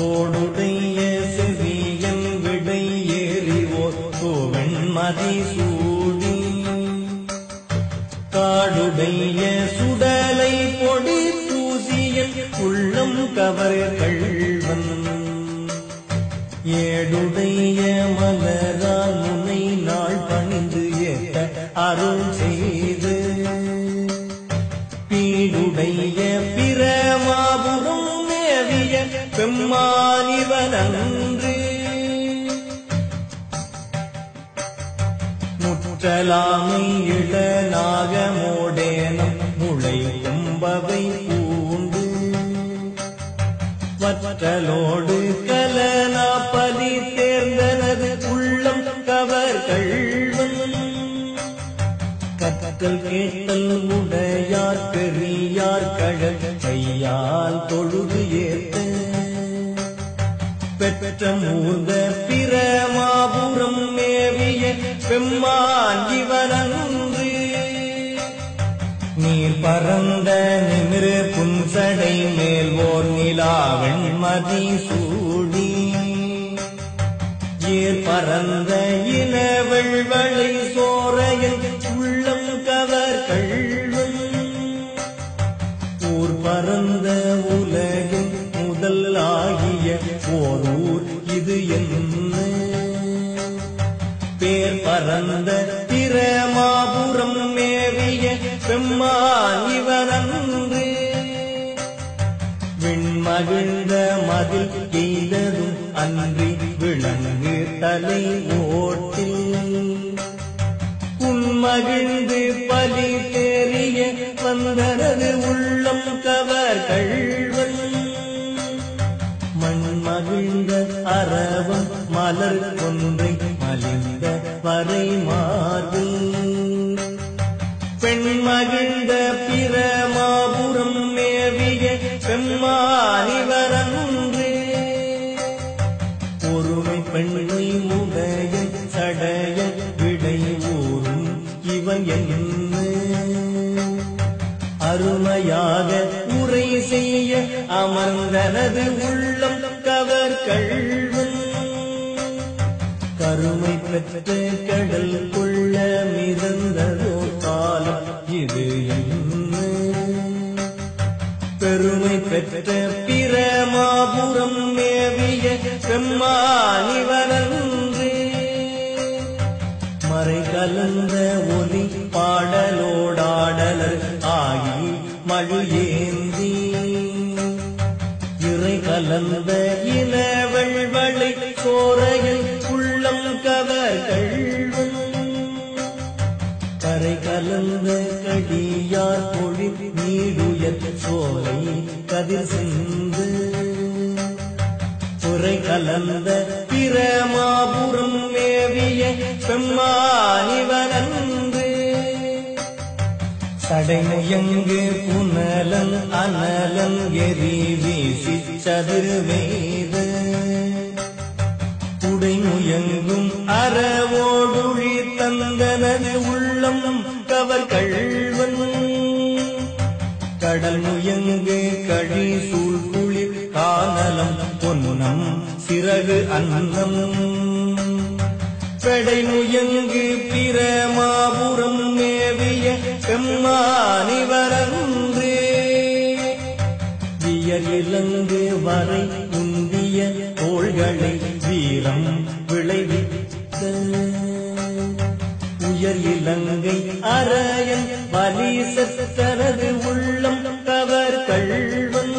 தோடுடைய செவியன் விடை ஏறிவோர் கோவெண்மதி சூடி. காடுடைய சுடலை பொடி பூசியன் உள்ளம் கவர் கள்வன். ஏடுடைய மலரால் முனை நாள் பணிந்து ஏற்ற அருள் செய்து பெம்மானிவனன்று முற்றலாமை இளநாகமோடேனம் முளை கும்பவை பூண்டு. வற்றலோடு பெற்ற மூர்ந்த பிரமாபுரம் மேவிய பெம்மான் இவனன்று. நீர் பரந்த நிமிரு புன்சடை மேல் ஓர் நிலாவெண் மதி சூடி. ஏர் பரந்த இனவெள்வளை சோரையில் உள்ளம் கவர் கள்வன் ஊர் பரந்த உலகின் முதல் ஆகிய ஓர் இது என்ன? பேர் பரந்த திரமாபுரம் மேவிய பெம்மான் இவரன்று. விண்மகிழ்ந்த மதில் எய்ததும் அன்றி விளங்கு தலை ஓட்டில். உன்மகிழ்ந்து பலி தேறிய வந்தனது உள்ளம் கவர்கள். மலர் கொன்றை மலிந்த வரை மார்பில் பெண் மகிழ்ந்த பிற மாபுரம் மேவிய பெம்மானிவரன்று ஒருமை பெண்மை உடைய சடைய விடை ஊரும் இவன் என்ன? அருமையாக உரை செய்ய அமர்ந்தனது உள்ளம் கவர் கள்வன் கருமை பெற்று கடல் கொள்ள மிதந்ததோ காலம் இது பெருமை பெற்ற பிரமாபுரம் மேவிய செம்மானிவரன்று மறை கலந்த ஒலி பாடலோடாடலர் ஆகி மழு ஏந்தி இறை கலந்த இனவெள்வளை சோரையில் கோரையில் கலந்தவர் கள்வன் கரை கலந்த கடியார் பொழி நீடுயர் சோலை கதிர் சிந்து. துறை கலந்த பிரமாபுரம் மேவிய பெம்மானிவனன்று சடைமுயங்கு புனலன் அனலன் எரி வீசி சதுர்வேது உள்ளம் கவர் கழ்வன். கடல் முயங்கு கழி சூழ் குளிர் காணலம் பொன்னம் சிறகு அன்னம். பெடை முயங்கு பிரமாபுரம் மேவிய செம்மானிவரன்று வியர் இழந்து வரை உந்திய தோள்களை வீரம் இலங்கை அரையன் வலி சத்தனது உள்ளம் கவர் கள்வன்.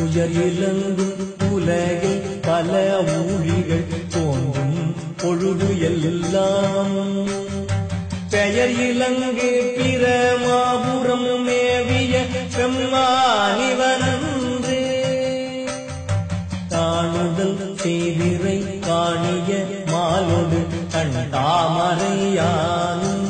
உயர் இலங்கும் உலகில் பல ஊழிகள் தோன்றும் பொழுது எல்லாம். பெயர் இலங்கு பிரமாபுரம் மேவிய செம்மானிவனன்று தானுதல் செய்திரை காணிய மாலொடு தாமரையானும்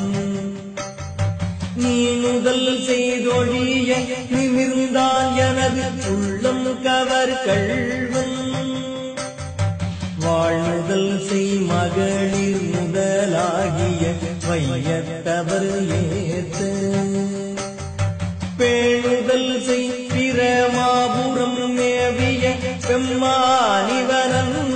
நீ முதல் செய்தொழிய நிமிர்ந்தான் எனது உள்ளம் கவர் கள்வன் வாழ்முதல் செய் மகளிர் முதலாகிய வையத்தவர் ஏத்த பேணுதல் செய் பிரமாபுரம் மேவிய பெம்மானிவனன்று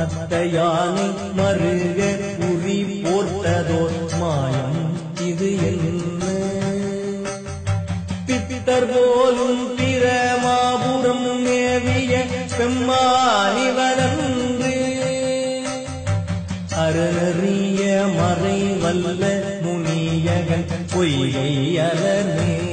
மத்த யானை மருக உரி போர்த்ததோர் மாயம் இது என்ன? பித்தர் போலும் பிரமாபுரம் மேவிய பெம்மானிவரன்று அறறிய மறை வல்ல முனியகன் பொய்கை அலர்மேய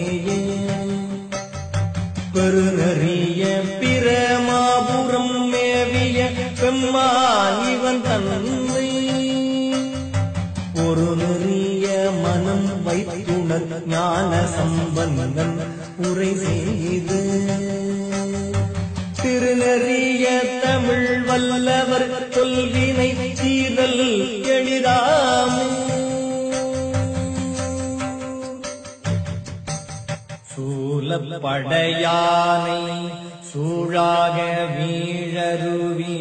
இளைய பெம்மான் இவன் தன்னை. ஒரு நெறிய மனம் வைத்துணர் ஞான சம்பந்தன் உரை செய்து. திருநெறிய தமிழ் வல்லவர் சொல்வினை சீரல் எளிதாமே. சூலப்படையானை சூழாக வீழருவி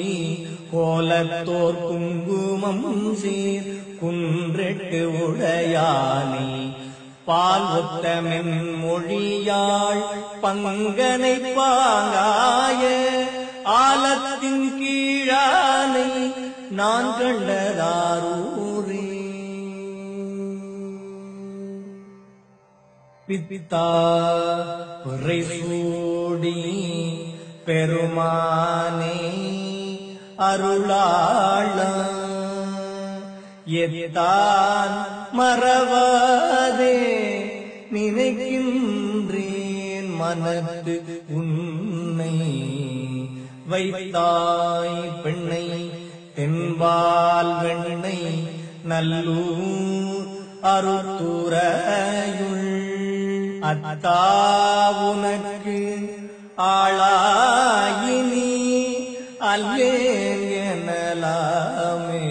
கோலத்தோர் குங்குமம் சீர் குன்றெட்டு உடையானே. பால் ஒத்தமென் மொழியாள் பங்கனை பாங்காய. ஆலத்தின் கீழானை நான் கண்டதாரூரே. பித்தா பிறை சூடி பெருமானே அருளாள எத்தான் மறவாதே நினைக்கின்றேன் மனது உன்னை வைத்தாய் பெண்ணை தென்பால் வெண்ணை நல்லூர் அருத்துறையுள் அத்தா உனக்கு ஆளாயினி அல்லேன் எனலாமே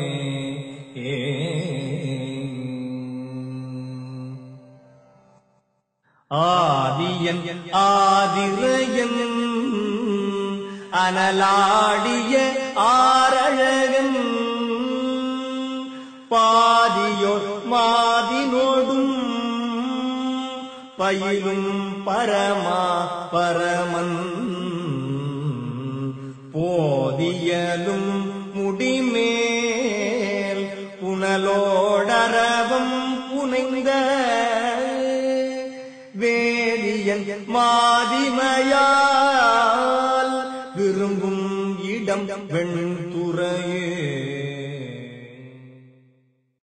ஆதியன் ஆதிரையன் அனலாடிய ஆரழகன் பாதியோர் மாதினோடும் பயிலும் பரமா பரமன். போதியலும் முடிமேல் புனலோடரவம் புனைந்த வேதியன் மாதிமையால் விரும்பும் இடம் வெண்துறையே